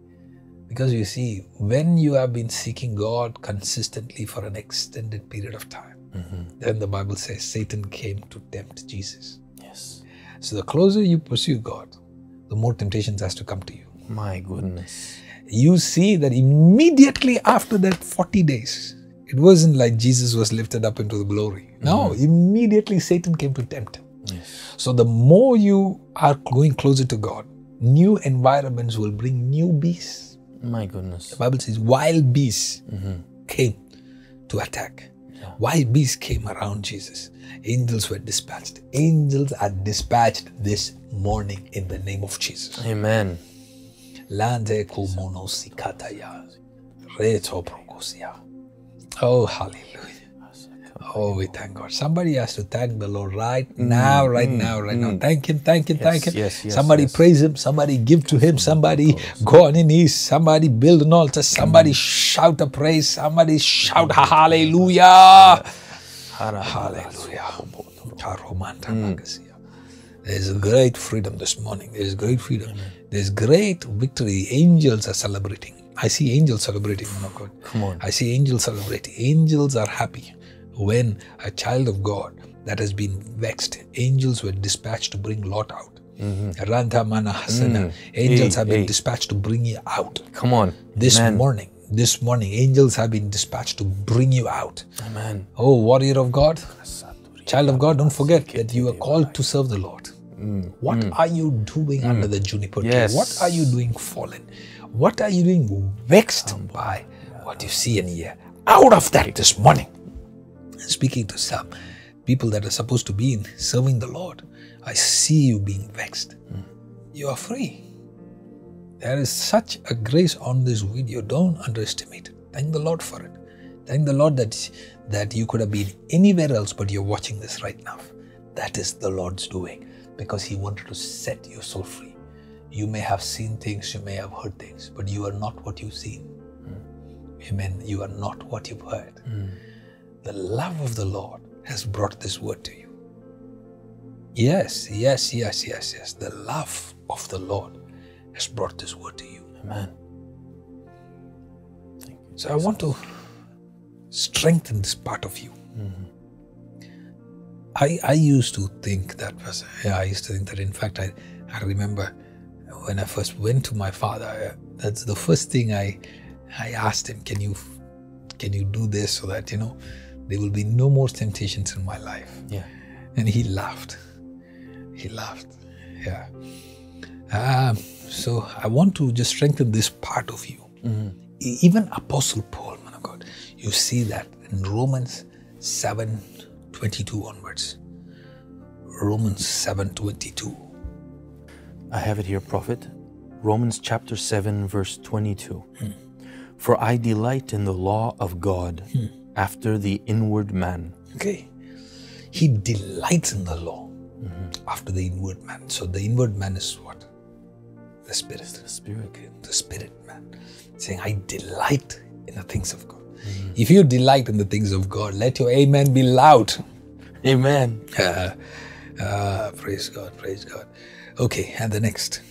Because you see, when you have been seeking God consistently for an extended period of time, mm-hmm. then the Bible says Satan came to tempt Jesus. Yes. So the closer you pursue God, the more temptations has to come to you. My goodness. You see that immediately after that 40 days, it wasn't like Jesus was lifted up into the glory. No, mm-hmm. immediately Satan came to tempt him. Yes. So the more you are going closer to God, new environments will bring new beasts. My goodness. The Bible says wild beasts mm-hmm. came to attack. Yeah. Wild beasts came around Jesus. Angels were dispatched. Angels are dispatched this morning in the name of Jesus. Amen. Oh, hallelujah. Oh, we thank God. Somebody has to thank the Lord right mm, now, right mm, now, right mm. now. Thank Him, thank Him, yes, thank Him. Yes, yes, somebody praise Him, somebody give to Him, somebody go on in knees, somebody build an altar, somebody mm. shout a praise, somebody shout hallelujah. Hallelujah. There's a great freedom this morning. There's great freedom. There's great victory. Angels are celebrating. I see angels celebrating, of God. Come on. I see angels celebrating. Angels are happy when a child of God that has been vexed, angels were dispatched to bring Lot out. Mm-hmm. Mana Mm. Angels hey, have been hey. dispatched to bring you out. Come on. This Amen. morning, this morning, angels have been dispatched to bring you out. Amen. Oh, warrior of God, child of God, don't forget that you are called to serve the Lord. Mm. What mm. are you doing mm. under the juniper tree? Yes. What are you doing fallen? What are you doing vexed by what you see and hear? Out of that this morning speaking to some people that are supposed to be in serving the Lord, I see you being vexed. Mm. You are free. There is such a grace on this video. Don't underestimate it. Thank the Lord for it. Thank the Lord that, that you could have been anywhere else, but you're watching this right now. That is the Lord's doing because He wanted to set your soul free. You may have seen things, you may have heard things, but you are not what you've seen. Mm. Amen. You are not what you've heard. Mm. The love of the Lord has brought this word to you. Yes, yes, yes, yes, yes. The love of the Lord has brought this word to you. Amen. Thank you, so I want to strengthen this part of you. Mm-hmm. I I used to think that was yeah, I used to think that in fact I, I remember when I first went to my father, that's the first thing I I asked him, can you can you do this so that you know there will be no more temptations in my life. Yeah. And he laughed. He laughed. Yeah. Um, so I want to just strengthen this part of you. Mm-hmm. Even Apostle Paul, man of God, you see that in Romans 7 22 onwards. Romans 7 22. I have it here, Prophet. Romans chapter 7, verse 22. For I delight in the law of God after the inward man. Okay. He delights in the law after the inward man. So the inward man is what? The spirit. The Spirit. Okay, the spirit man. Saying, I delight in the things of God. If you delight in the things of God, let your amen be loud. Amen. (laughs) Uh, uh, praise God, praise God. Okay, and the next.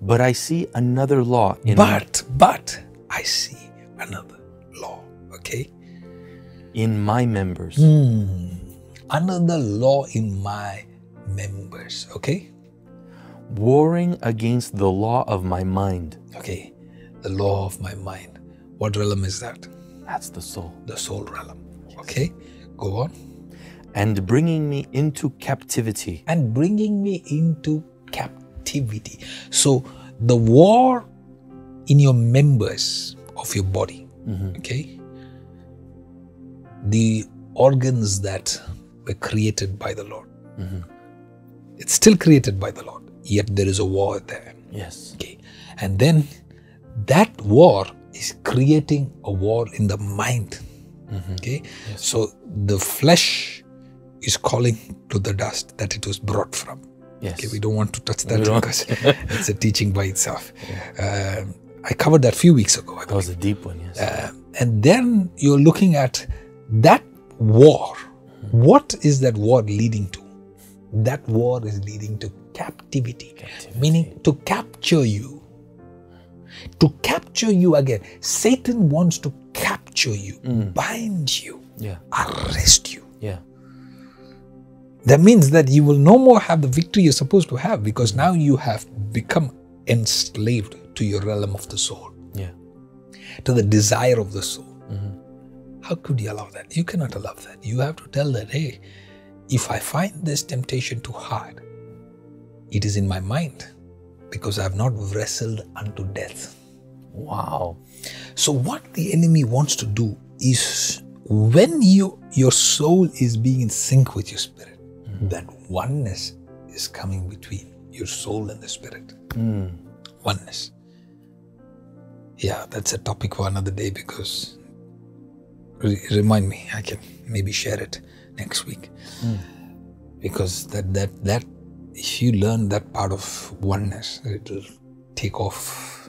But I see another law in, But, but, I see another law. Okay? In my members, hmm. Another law in my members. Okay? warring against the law of my mind. Okay. The law of my mind. What realm is that? That's the soul. The soul realm. Okay? Go on. And bringing me into captivity. and bringing me into captivity. So, the war in your members of your body, mm-hmm. okay? The organs that were created by the Lord. It's still created by the Lord, yet there is a war there. Yes. Okay. And then that war is creating a war in the mind. Okay. Yes. So the flesh is calling to the dust that it was brought from. Yes. Okay, we don't want to touch that because (laughs) it's a teaching by itself. Um, I covered that a few weeks ago. I That was a deep one, yes. uh, and then you're looking at that war. What is that war leading to? That war is leading to captivity, meaning to capture you. To capture you again. Satan wants to capture you, mm. bind you, yeah. arrest you. Yeah. That means that you will no more have the victory you're supposed to have because now you have become enslaved to your realm of the soul Yeah. to the desire of the soul. How could you allow that? You cannot allow that. You have to tell that, hey, if I find this temptation too hard, it is in my mind because I have not wrestled unto death. Wow. So what the enemy wants to do is when you your soul is being in sync with your spirit, mm. that oneness is coming between your soul and the spirit. Mm. Oneness. Yeah, that's a topic for another day because remind me, I can maybe share it next week. Because that that that if you learn that part of oneness, it will take off.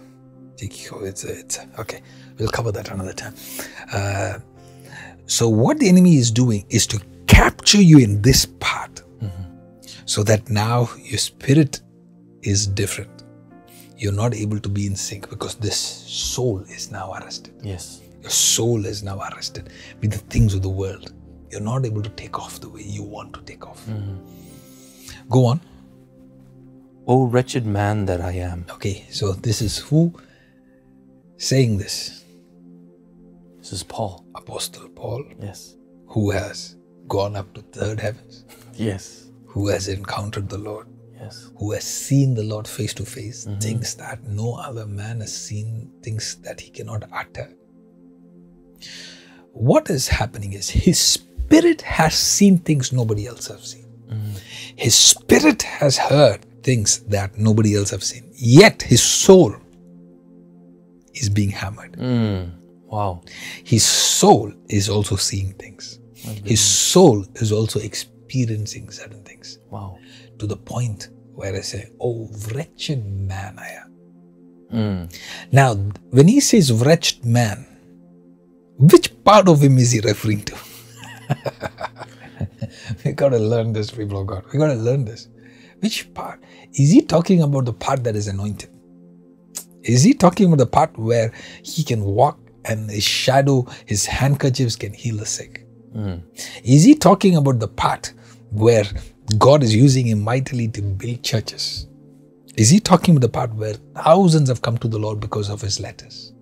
Take off. It's a, it's a, okay. We'll cover that another time. Uh, so what the enemy is doing is to capture you in this part, so that now your spirit is different. You're not able to be in sync because this soul is now arrested. Yes. Your soul is now arrested with the things of the world. You're not able to take off the way you want to take off. Mm-hmm. Go on. O wretched man that I am. Okay, so this is who saying this? This is Paul. Apostle Paul, Yes. who has gone up to third heavens, Yes. who has encountered the Lord, Yes. who has seen the Lord face to face, mm-hmm. things that no other man has seen, things that he cannot utter. What is happening is his spirit has seen things nobody else has seen. His spirit has heard things that nobody else have seen. Yet his soul is being hammered. Hmm. Wow. His soul is also seeing things. His soul is also experiencing certain things Wow. to the point where I say, Oh, wretched man I am. Hmm. Now, when he says wretched man, which part of him is he referring to? (laughs) we gotta learn this, people of God. We gotta learn this. Which part? Is he talking about the part that is anointed? Is he talking about the part where he can walk and his shadow, his handkerchiefs can heal the sick? Hmm. Is he talking about the part where God is using him mightily to build churches? Is he talking about the part where thousands have come to the Lord because of his letters?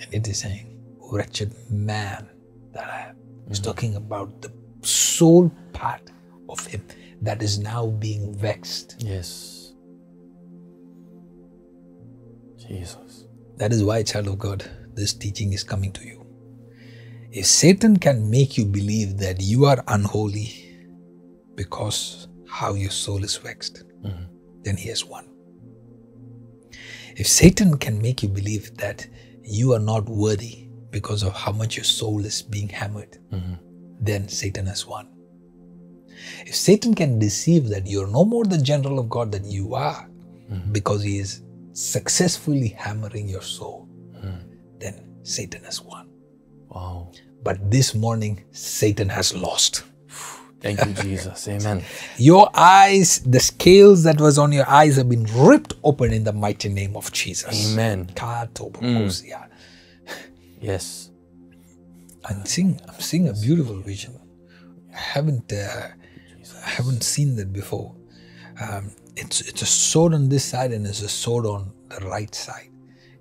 And it is saying, wretched man that I am. He's talking about the soul part of him that is now being vexed. Yes. Jesus. That is why, child of God, this teaching is coming to you. If Satan can make you believe that you are unholy because how your soul is vexed, then then he has won. If Satan can make you believe that you are not worthy because of how much your soul is being hammered, mm-hmm. then Satan has won. If Satan can deceive that you're no more the general of God than you are mm-hmm. because he is successfully hammering your soul, mm-hmm. then Satan has won. Wow. But this morning, Satan has lost. Thank you, Jesus. (laughs) Amen. Your eyes, the scales that was on your eyes have been ripped open in the mighty name of Jesus. Amen. Katobokosia. Mm. Yes. I'm seeing, I'm seeing a beautiful vision. I haven't, uh, I haven't seen that before. Um, it's it's a sword on this side and it's a sword on the right side,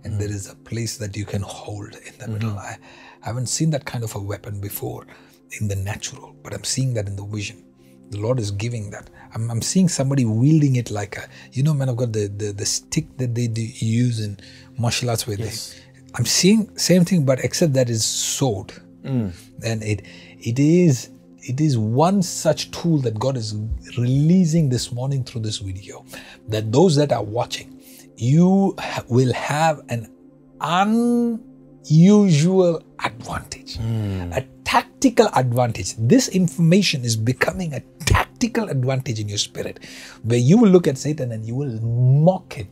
and there is a place that you can hold in the middle. I, I haven't seen that kind of a weapon before in the natural, but I'm seeing that in the vision. The Lord is giving that. I'm, I'm seeing somebody wielding it like a, you know, man of God, the the, the stick that they do use in martial arts where Yes. they. I'm seeing same thing, but except that is sword, hmm. and it it is it is one such tool that God is releasing this morning through this video. That those that are watching, you will have an unusual advantage, hmm. a tactical advantage. This information is becoming a tactical advantage in your spirit, where you will look at Satan and you will mock him.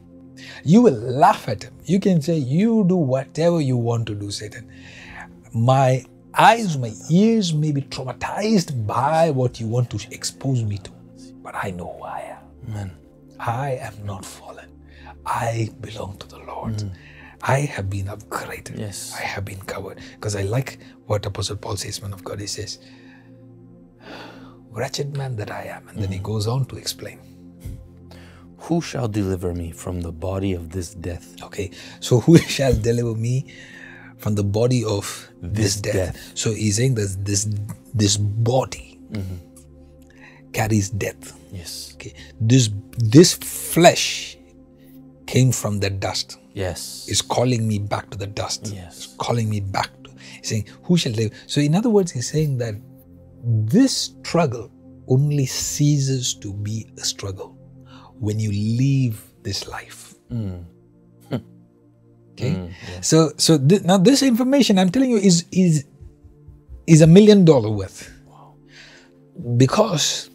You will laugh at him. You can say, You do whatever you want to do, Satan. My eyes, my ears may be traumatized by what you want to expose me to, but I know who I am. Amen. I am not fallen. I belong to the Lord. Mm. I have been upgraded. Yes. I have been covered. Because I like what Apostle Paul says, man of God. He says, Wretched man that I am. And then he mm. goes on to explain. Who shall deliver me from the body of this death? Okay, so who (laughs) shall deliver me from the body of this, This death? death. So he's saying that this this body mm-hmm. carries death. Yes. Okay, this this flesh came from the dust. Yes. Is calling me back to the dust. Yes. It's calling me back to. He's saying, "Who shall live?" So in other words, he's saying that this struggle only ceases to be a struggle when you leave this life. Hmm. Hmm. Okay. Hmm, so so thi- now this information I'm telling you is is is a million dollar worth. Because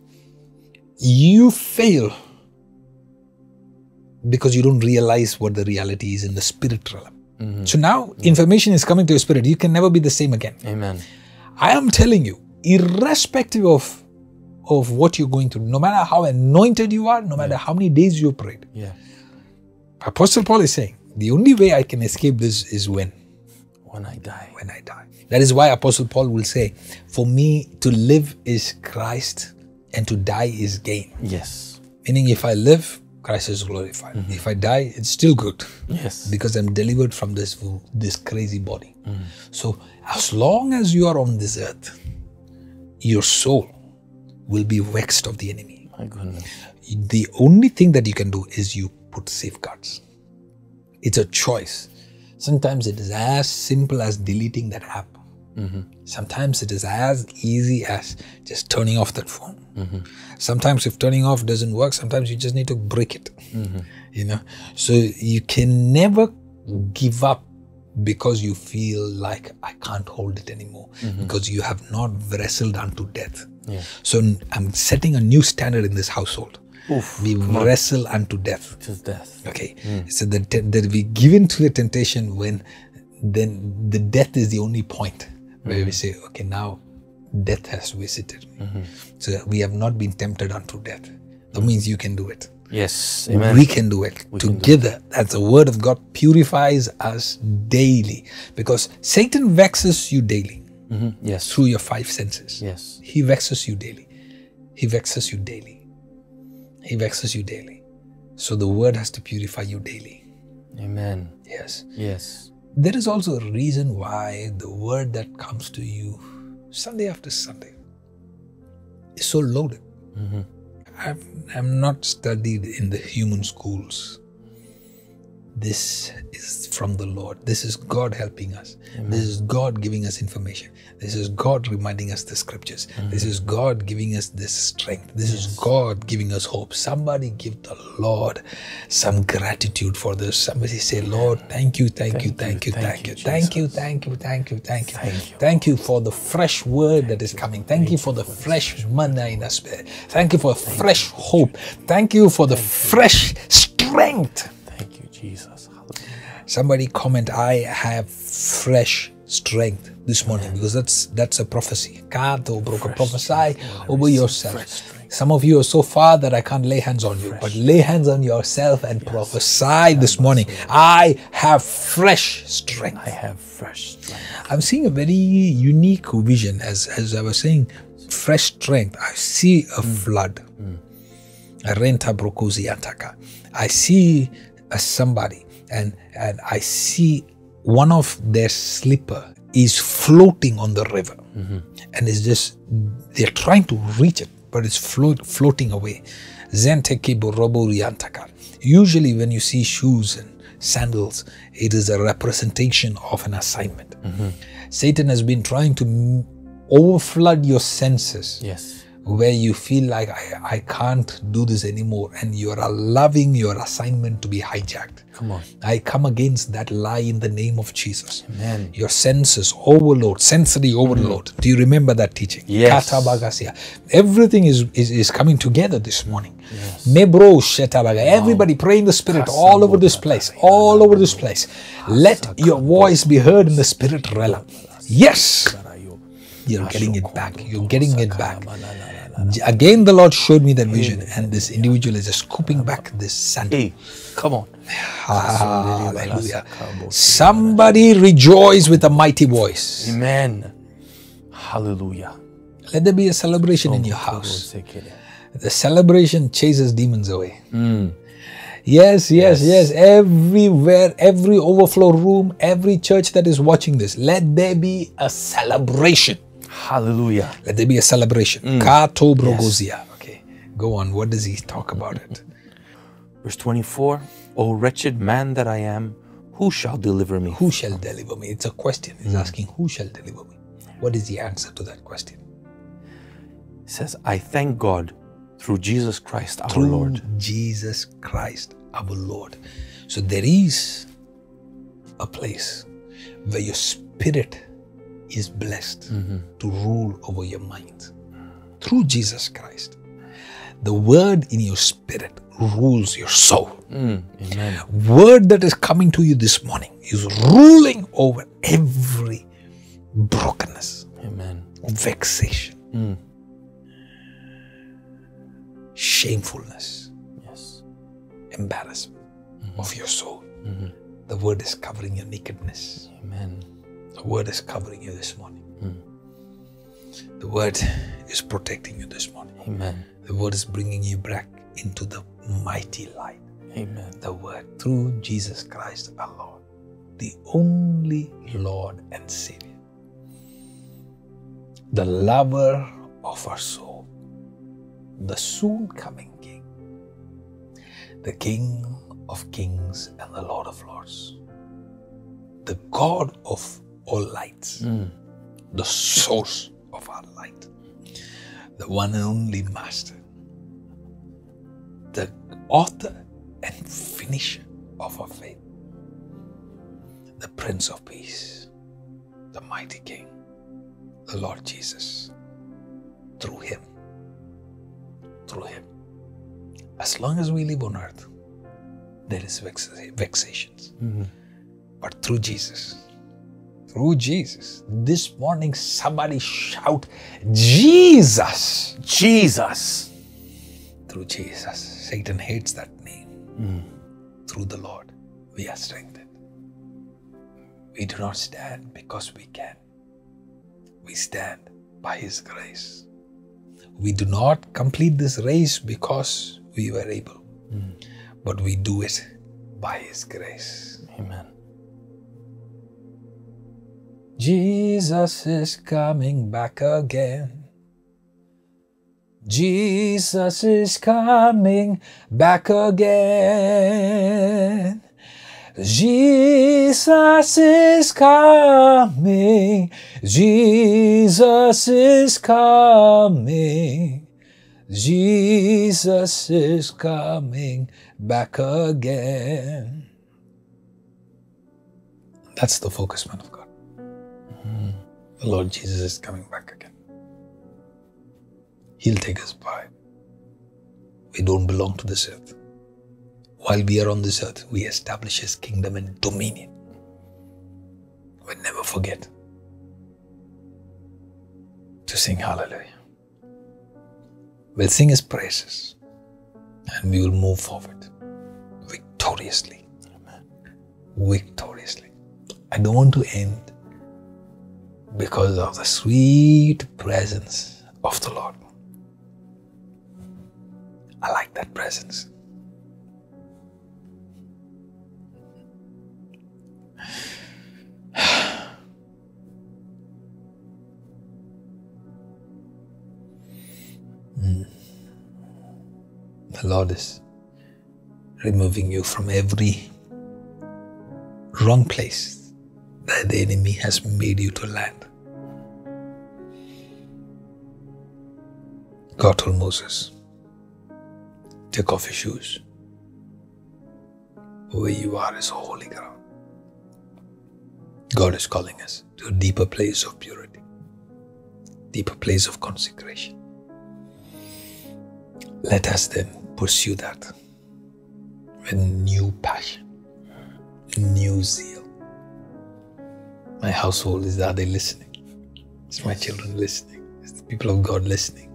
you fail because you don't realize what the reality is in the spirit realm. Mm-hmm. So now information is coming to your spirit. You can never be the same again. Amen. I am telling you, irrespective of of what you're going through, no matter how anointed you are, no matter how many days you prayed, Yeah. Apostle Paul is saying, the only way I can escape this is when When I die. when I die. That is why Apostle Paul will say, For me to live is Christ and to die is gain. Yes. Meaning, if I live, Christ is glorified. Mm-hmm. If I die, it's still good Yes. because I'm delivered from this this crazy body. Mm. So, as long as you are on this earth, your soul will be vexed of the enemy. My goodness. The only thing that you can do is you put safeguards. It's a choice. Sometimes it is as simple as deleting that app. Mm-hmm. Sometimes it is as easy as just turning off that phone. Mm-hmm. Sometimes if turning off doesn't work, sometimes you just need to break it. Mm-hmm. You know, so you can never give up because you feel like I can't hold it anymore because you have not wrestled unto death. Yeah. So I'm setting a new standard in this household. Oof. We wrestle unto death. To death. Okay. Hmm. So that that we give in to the temptation when then the death is the only point where we hmm. say, okay, now death has visited me. Mm-hmm. So we have not been tempted unto death. That hmm. means you can do it. Yes. Amen. We can do it together. That's the word of God purifies us daily because Satan vexes you daily Mhm. Yes. through your five senses. Yes. He vexes you daily. He vexes you daily. He vexes you daily. So the word has to purify you daily. Amen. Yes. Yes. There is also a reason why the word that comes to you Sunday after Sunday is so loaded. I've, I'm not studied in the human schools. This is from the Lord. This is God helping us. This is God giving us information. This is God reminding us the scriptures. This is God giving us this strength. This is God giving us hope. Somebody give the Lord some gratitude for this. Somebody say, Lord, thank you, thank, you, thank you, thank you, thank you, thank you, thank you, thank you, Thank you. Thank you for the fresh word that is coming. Thank you for the fresh manna in our spirit. Thank you for fresh hope. Thank you for the fresh strength. Jesus. Somebody comment, I have fresh strength this morning because that's that's a prophecy. God bro, prophesy over yourself. Some of you are so far that I can't lay hands on you, but lay hands on yourself and prophesy this morning. I have fresh strength. I have fresh strength. I'm seeing a very unique vision as as I was saying, fresh strength. I see a flood. A Renta brokozi ataka. I see a somebody and and I see one of their slipper is floating on the river. Mm-hmm. And it's just they're trying to reach it but it's float, floating away. Zenteke borobo riantaka. usually when you see shoes and sandals it is a representation of an assignment. Mm-hmm. Satan has been trying to overflood your senses. Yes. Where you feel like I, I can't do this anymore and you're allowing your assignment to be hijacked Come on. I come against that lie in the name of Jesus. Amen. Your senses overload, sensory overload. Do you remember that teaching? Yes. Everything is, is, is coming together this morning. Shetabaga. Everybody pray in the spirit all over this place. All over this place. Let your voice be heard in the spirit realm. Yes. You're getting it back. You're getting it back. Again, the Lord showed me that vision, and this individual is just scooping back this sand. Hey, come on. Hallelujah. Somebody rejoice with a mighty voice. Amen. Hallelujah. Let there be a celebration in your house. The celebration chases demons away. Hmm. Yes, yes, yes, Everywhere, every overflow room, every church that is watching this, let there be a celebration. Hallelujah. Let there be a celebration. Mm. Kato brogozia. Okay, go on. What does he talk about it? (laughs) Verse 24 O wretched man that I am, who shall deliver me? Who shall deliver me? It's a question. He's mm. asking, Who shall deliver me? What is the answer to that question? It says, I thank God through Jesus Christ our through Lord. Jesus Christ our Lord. So there is a place where your spirit is blessed to rule over your mind through Jesus Christ. The word in your spirit rules your soul. Mm, amen. Word that is coming to you this morning is ruling over every brokenness, Amen. vexation, Mm, shamefulness. yes. embarrassment of your soul. The word is covering your nakedness. Amen. The word is covering you this morning. Hmm. The word is protecting you this morning. Amen. The word is bringing you back into the mighty light. Amen. The word through Jesus Christ our Lord, the only Lord and Savior, the lover of our soul, the soon coming King, the King of kings and the Lord of lords, the God of all lights, Mm, the source of our light, the one and only Master, the author and finisher of our faith, the Prince of Peace, the mighty King, the Lord Jesus. Through Him, through Him. As long as we live on earth, there is vex- vexations. mhm. But through Jesus, through Jesus, this morning somebody shout, Jesus! Jesus. Through Jesus. Satan hates that name. Hmm. Through the Lord, we are strengthened. We do not stand because we can. We stand by His grace. We do not complete this race because we were able, hmm. but we do it by His grace. Amen. Jesus is coming back again. Jesus is coming back again. Jesus is coming. Jesus is coming. Jesus is coming back again. That's the focus, man of God. The Lord Jesus is coming back again. He'll take us by. We don't belong to this earth. While we are on this earth, we establish His kingdom and dominion. We never forget to sing hallelujah. We'll sing His praises and we will move forward victoriously. Victoriously. I don't want to end because of the sweet presence of the Lord. I like that presence. (sighs) The Lord is removing you from every wrong place that the enemy has made you to land. God told Moses, Take off your shoes. Where you are is holy ground. God is calling us to a deeper place of purity, deeper place of consecration. Let us then pursue that with new passion, new zeal. My household is are they listening? Is my children listening? Is the people of God listening?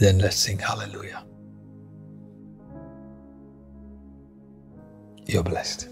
Then let's sing hallelujah. You're blessed.